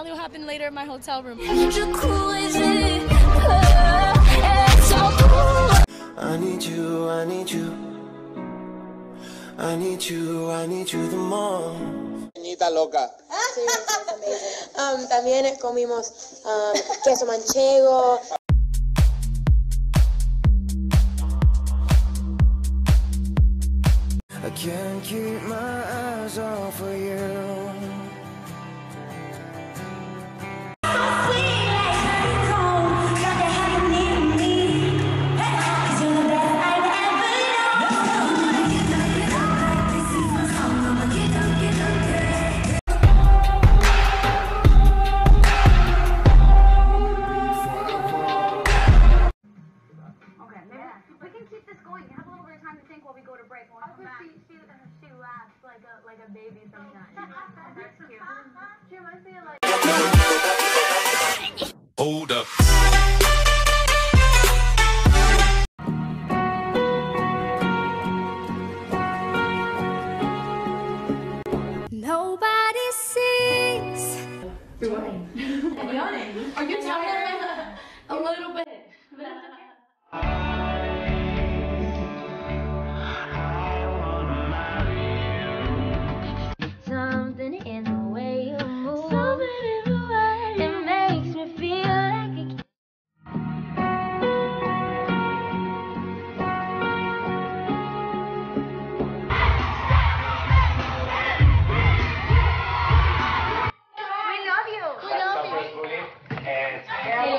probably will happen later in my hotel room. I need you, I need you. I need you, I need you the more. Niñita loca. Sí, amazing. Um, también comimos um, queso manchego. I can't keep my eyes off of you. She, she, she laughs like a like a baby sometimes. That's cute. She reminds me of like.